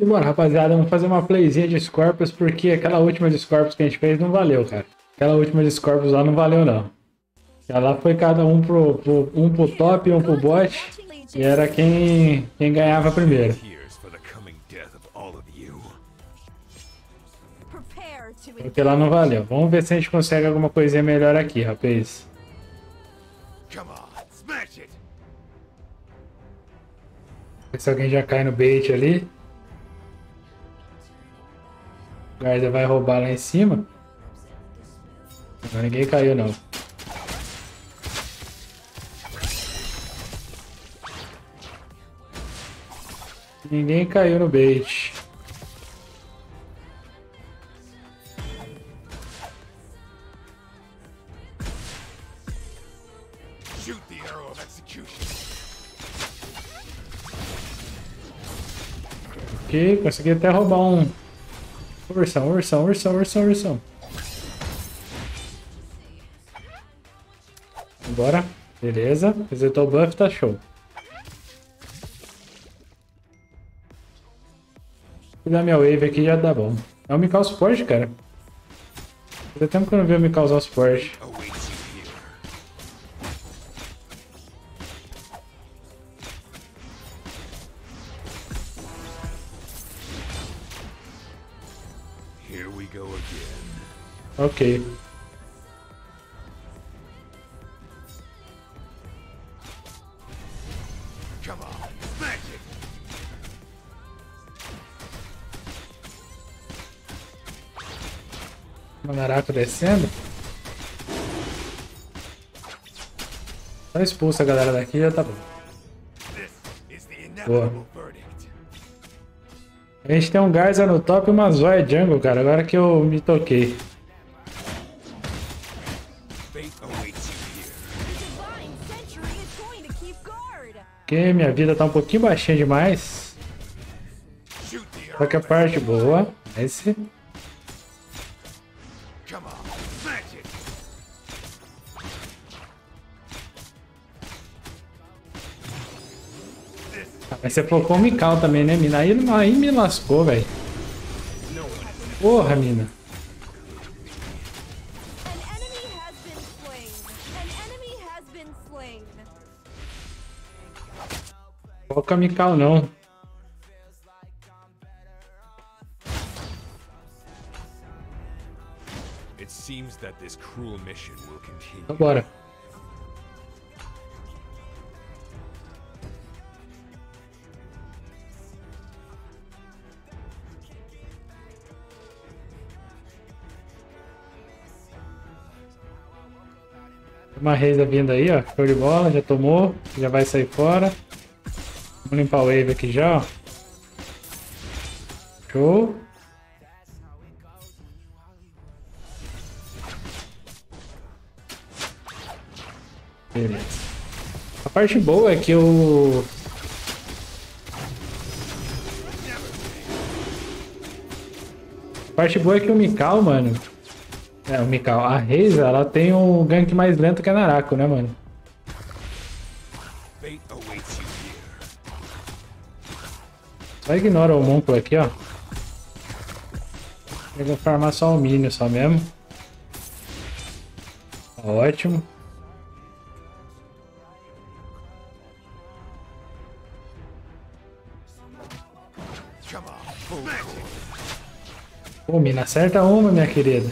Bora, rapaziada, vamos fazer uma playzinha de Scorpius, porque aquela última de Scorpius que a gente fez não valeu, cara. Aquela última de Scorpius lá não valeu, não. Ela foi cada um pro, pro, um pro top um pro bot. E era quem, quem ganhava primeiro. Porque lá não valeu. Vamos ver se a gente consegue alguma coisinha melhor aqui, rapaz. Ver se alguém já cai no bait ali. Guarda vai roubar lá em cima. Não, ninguém caiu não. Ninguém caiu no bait. Ok, consegui até roubar um ursão, ursão, ursão, ursão, ursão. Bora. Beleza. Resetou o buff, tá show. Vou dar minha wave aqui já dá bom. É o Mikau suporte, cara. Fazia tempo que eu não vi o Mikau usar o. Ok. Manaraco descendo. Só expulsa a galera daqui já tá bom. Boa. A gente tem um Garza no top e uma Zoya jungle, cara. Agora que eu me toquei. Ok, minha vida tá um pouquinho baixinha demais. Só que a parte boa. Esse. Mas você focou o Mikau também, né, mina? Aí, aí me lascou, velho. Porra, mina. Mikau não. Agora. Uma reza vindo aí, ó. Show de bola, já tomou. Já vai sair fora. Vamos limpar o wave aqui já. Show. Beleza. A parte boa é que o... A parte boa é que o Mikau, mano... É, o Mikau. A Reisa, ela tem um gank mais lento que a Narako, né, mano? Só ignora o Monco aqui, ó. Eu vou farmar só o Minion só mesmo. Tá ótimo. Pô, mina, acerta uma, minha querida.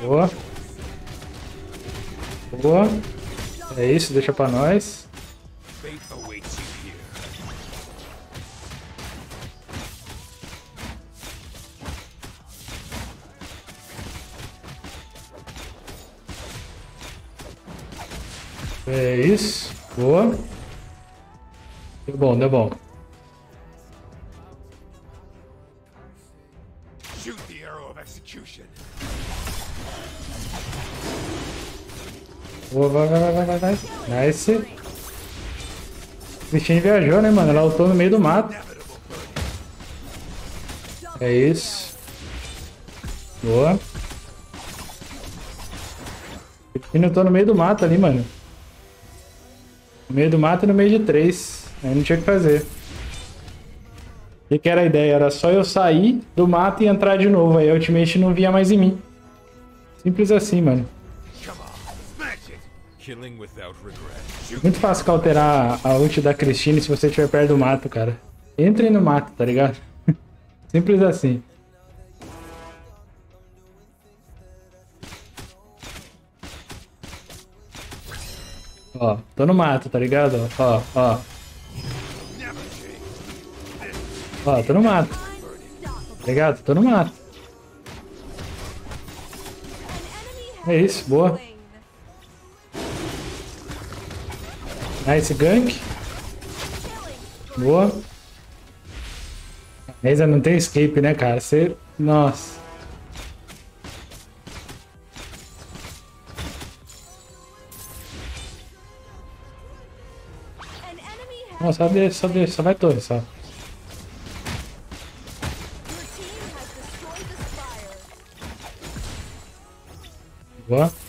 Boa. Boa. É isso, deixa pra nós. É isso. Boa. Deu bom, deu bom. Boa, vai, vai, vai, vai, vai. Nice. O bichinho viajou, né, mano? Ela lutou no meio do mato. É isso. Boa. O bichinho lutou no meio do mato ali, mano. No meio do mato e no meio de três. Aí não tinha o que fazer. O que era a ideia? Era só eu sair do mato e entrar de novo. Aí a ultimate não via mais em mim. Simples assim, mano. Muito fácil cauterar a ult da Christine se você estiver perto do mato, cara. Entre no mato, tá ligado? Simples assim. Ó, tô no mato, tá ligado? Ó, ó. Ó, tô no mato. Tá ligado? Tô no mato. É isso, boa. Nice gank. Boa. Mas não tem escape, né, cara? Você... Nossa. Não, só deixa, só deixa, só vai torre, só. Boa.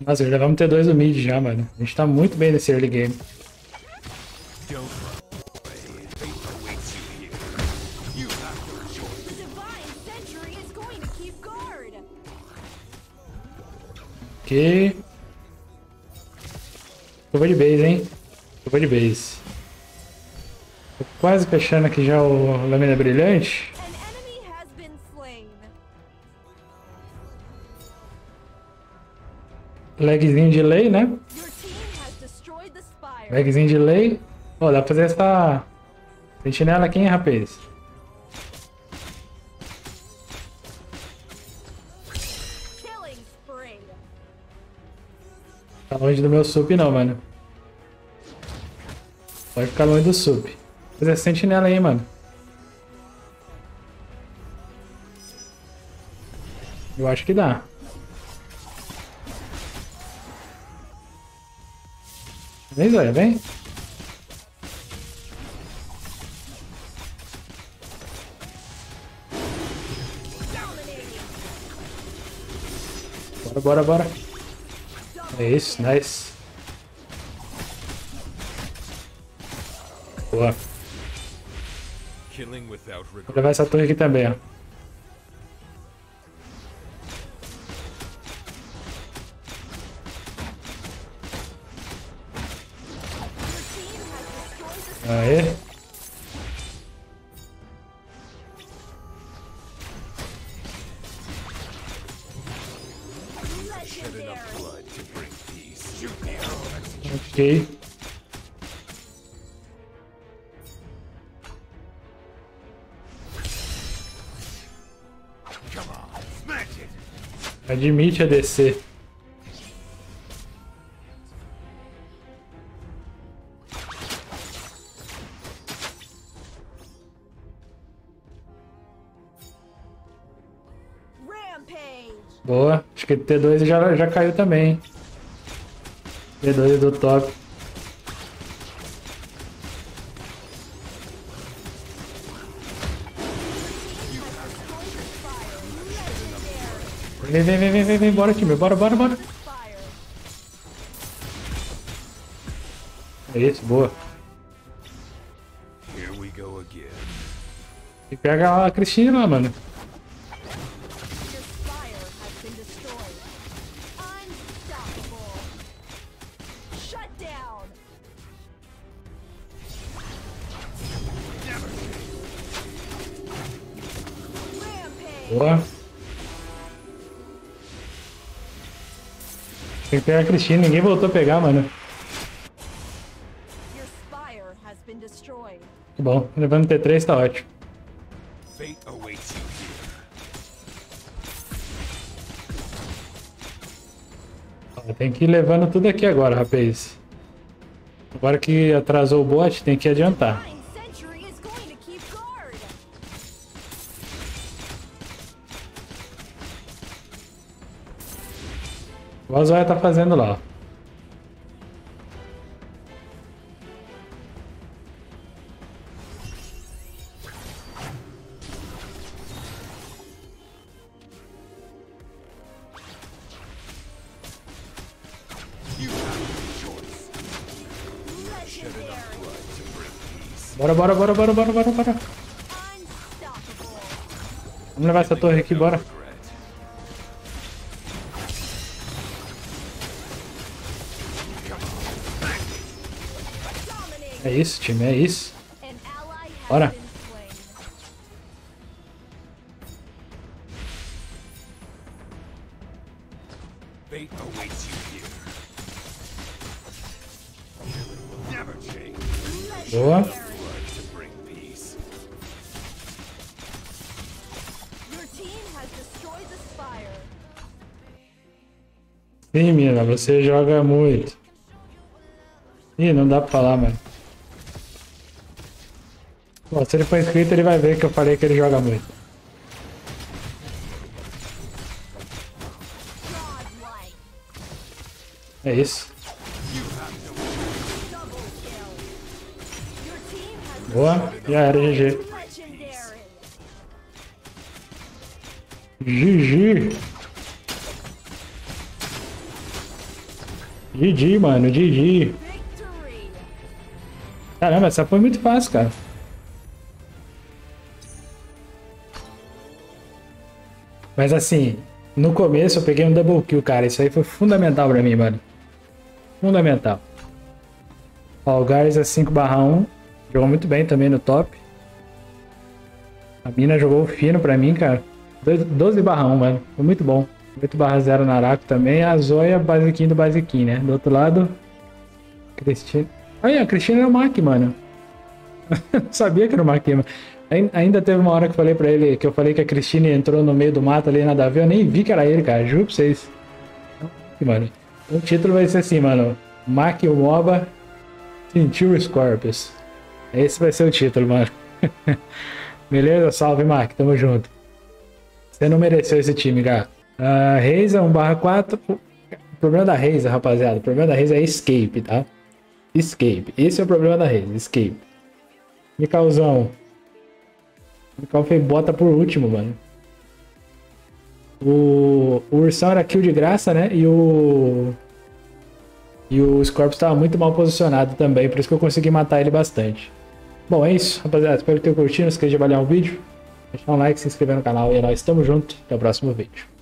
Nossa, já vamos ter dois do mid já, mano. A gente tá muito bem nesse early game. Ok. Eu de base, hein? Eu de base. Tô quase fechando aqui já o Lâmina Brilhante. Lagzinho de lei, né? Lagzinho de lei. Ó, oh, dá pra fazer essa sentinela aqui, hein, rapaz? Tá longe do meu sup não, mano. Pode ficar longe do sup. Fazer sentinela aí, mano. Eu acho que dá. Vem, Zóia, vem. Bora, bora, bora. É isso, nice. Boa. Vou levar essa torre aqui também, ó. Ok. Admite a descer. Boa. Acho que T2 já, já caiu também. T2 do top. Vem, vem, vem, vem, vem, vem, bora time, bora, bora, bora. É isso, boa. E pega a Cristina, mano. Tem que pegar a Cristina, ninguém voltou a pegar, mano. Que bom, levando T3 tá ótimo. Tem que ir levando tudo aqui agora, rapaz. Agora que atrasou o bot, tem que adiantar. O Azoia tá fazendo lá. Bora, bora, bora, bora, bora, bora, bora. Vamos levar essa torre aqui, bora. Time, é isso. Bora. Boa. Sim, mina, você joga muito. Ih, não dá pra falar, mano. Bom, se ele for inscrito, ele vai ver que eu falei que ele joga muito. É isso. Boa, já era, GG. GG. GG, mano, GG. Caramba, essa foi muito fácil, cara. Mas assim, no começo eu peguei um double kill, cara. Isso aí foi fundamental pra mim, mano. Fundamental. Ó, o Gars é 5 1. Jogou muito bem também no top. A mina jogou fino pra mim, cara. 12 barra 1, mano. Foi muito bom. 8 barra 0 Naraku também. A Zoya, basiquinho do basiquinho, né? Do outro lado, Cristina. Aí, a Cristina é o Mac, mano. Sabia que era o Mac, mano. Ainda teve uma hora que eu falei pra ele, que eu falei que a Cristina entrou no meio do mato ali, nada a ver. Eu nem vi que era ele, cara. Juro pra vocês. Mano. O título vai ser assim, mano. Mac MOBA sentiu Scorpius. Esse vai ser o título, mano. Beleza? Salve, Mac. Tamo junto. Você não mereceu esse time, gato. Uh, Reisa 1 barra 4. O problema da Reisa, rapaziada. O problema da Reisa é escape, tá? Escape. Esse é o problema da Reisa. Escape. Micalzão. Mical foi bota por último, mano. O, o Ursão era kill de graça, né? E o. E o Scorpius estava muito mal posicionado também, por isso que eu consegui matar ele bastante. Bom, é isso, rapaziada. Espero ter curtido. Não esqueça de avaliar o vídeo, deixar um like, se inscrever no canal e nós estamos juntos. Até o próximo vídeo.